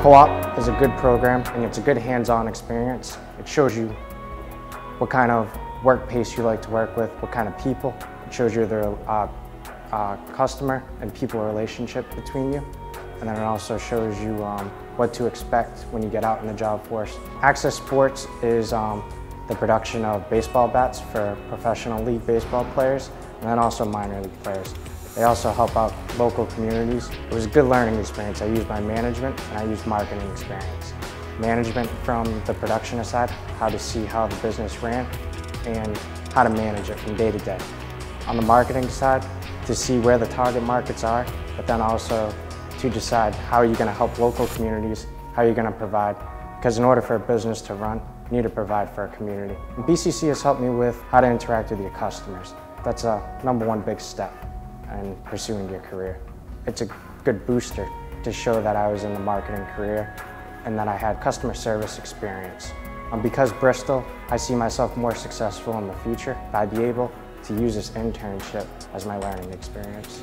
Co-op is a good program and it's a good hands-on experience. It shows you what kind of work pace you like to work with, what kind of people. It shows you the uh, uh, customer and people relationship between you. And then it also shows you um, what to expect when you get out in the job force. Access Sports is um, the production of baseball bats for professional league baseball players and then also minor league players. They also help out local communities. It was a good learning experience. I used my management and I used marketing experience. Management from the production side, how to see how the business ran and how to manage it from day to day. On the marketing side, to see where the target markets are, but then also to decide how are you going to help local communities, how are you going to provide. Because in order for a business to run, you need to provide for a community. And BCC has helped me with how to interact with your customers. That's a number one big step in pursuing your career. It's a good booster to show that I was in the marketing career and that I had customer service experience. Um, because Bristol, I see myself more successful in the future, I'd be able to use this internship as my learning experience.